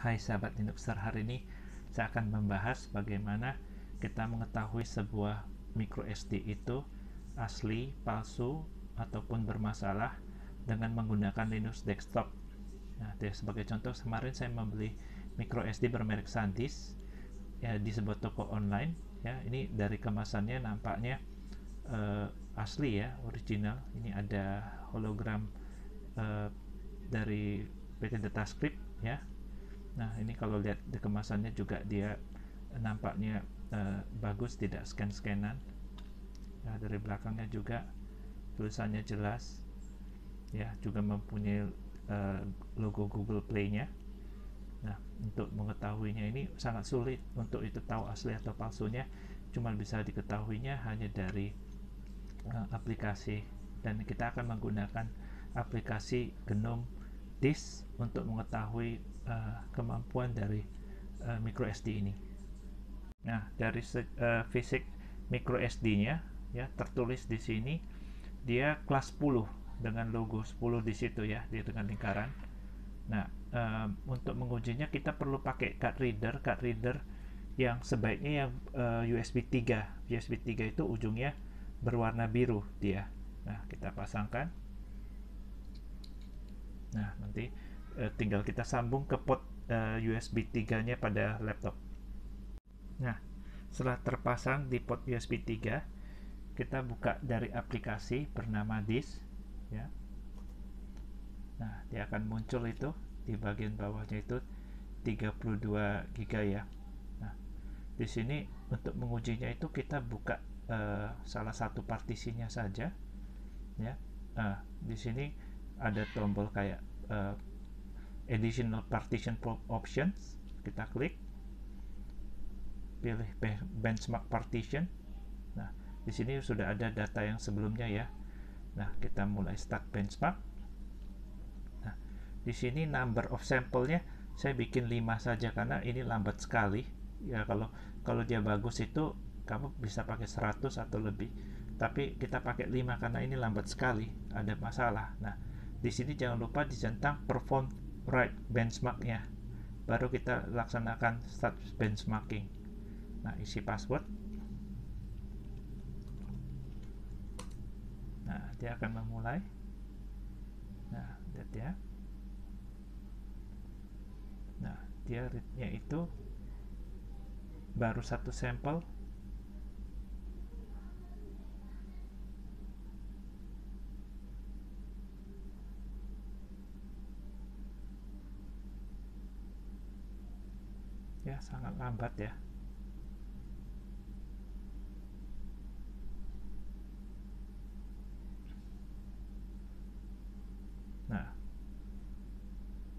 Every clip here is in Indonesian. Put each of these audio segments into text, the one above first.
Hai sahabat Linuxer, hari ini saya akan membahas bagaimana kita mengetahui sebuah micro SD itu asli, palsu, ataupun bermasalah dengan menggunakan Linux desktop. Nah, sebagai contoh, kemarin saya membeli micro SD bermerek SanDisk ya, di sebuah toko online. Ya, ini dari kemasannya nampaknya uh, asli ya, original. Ini ada hologram uh, dari PT Datascript ya Nah, ini kalau lihat di kemasannya juga dia nampaknya uh, bagus, tidak scan-scanan. Ya, dari belakangnya juga tulisannya jelas. Ya, juga mempunyai uh, logo Google Play-nya. Nah, untuk mengetahuinya ini sangat sulit untuk itu tahu asli atau palsunya. Cuma bisa diketahuinya hanya dari uh, aplikasi dan kita akan menggunakan aplikasi Genome Disk untuk mengetahui uh, kemampuan dari uh, micro SD ini. Nah, dari uh, fisik micro SD-nya ya tertulis di sini dia kelas 10 dengan logo 10 di situ ya, di dengan lingkaran. Nah, um, untuk mengujinya kita perlu pakai card reader, card reader yang sebaiknya yang uh, USB 3. USB 3 itu ujungnya berwarna biru dia. Nah, kita pasangkan. Nah, nanti uh, tinggal kita sambung ke port uh, USB 3 nya pada laptop. Nah setelah terpasang di port USB 3 kita buka dari aplikasi bernama disk ya. Nah dia akan muncul itu di bagian bawahnya itu 32 GB ya. Nah di sini untuk mengujinya itu kita buka uh, salah satu partisinya saja ya. Nah di sini ada tombol kayak uh, additional partition options kita klik. Pilih benchmark partition. Nah di sini sudah ada data yang sebelumnya ya. Nah kita mulai start benchmark. Nah di sini number of sampelnya saya bikin 5 saja karena ini lambat sekali. Ya kalau kalau dia bagus itu kamu bisa pakai 100 atau lebih. Tapi kita pakai 5 karena ini lambat sekali ada masalah. Nah di sini jangan lupa dicentang perform write benchmarknya. Baru kita laksanakan start benchmarking. Nah isi password. Nah dia akan memulai. Nah lihat ya. Nah dia readnya itu baru satu sampel ya sangat lambat ya. Nah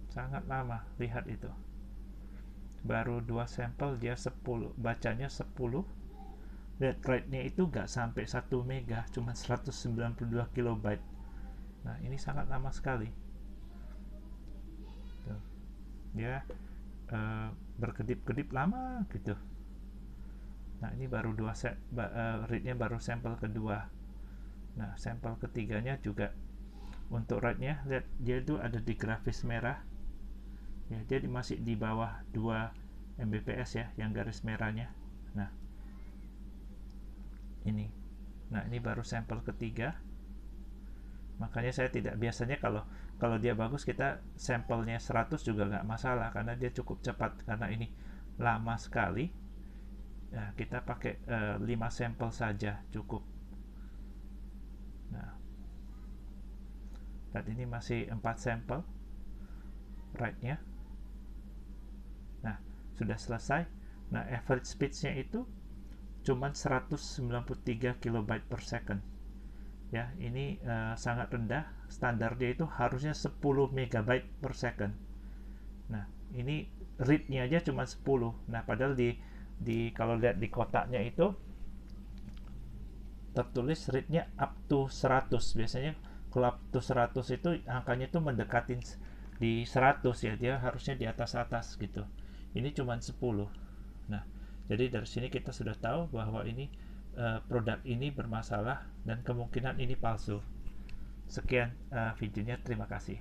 sangat lama lihat itu. Baru dua sampel dia 10 bacanya 10 read rate-nya itu gak sampai 1 mega cuma 192 kilobyte. Nah ini sangat lama sekali. Tuh. dia uh, berkedip-kedip lama gitu. Nah ini baru dua set uh, readnya baru sampel kedua. Nah sampel ketiganya juga untuk rate-nya lihat dia itu ada di grafis merah. Ya dia masih di bawah 2 Mbps ya yang garis merahnya. Nah ini. Nah ini baru sampel ketiga makanya saya tidak biasanya kalau kalau dia bagus kita sampelnya 100 juga nggak masalah karena dia cukup cepat. Karena ini lama sekali ya kita pakai uh, eh, 5 sampel saja cukup. Nah. Dan ini masih 4 sampel write-nya nah sudah selesai. Nah average speed-nya itu cuman 193 kilobyte per second ya ini uh, sangat rendah. Standar dia itu harusnya 10 megabyte per second. Nah ini read-nya aja cuma 10 nah padahal di di kalau lihat di kotaknya itu tertulis read-nya up to 100 biasanya kalau up to 100 itu angkanya itu mendekatin di 100 ya. Dia harusnya di atas atas gitu. Ini cuma 10 nah jadi dari sini kita sudah tahu bahwa ini uh, produk ini bermasalah dan kemungkinan ini palsu. Sekian uh, videonya, terima kasih.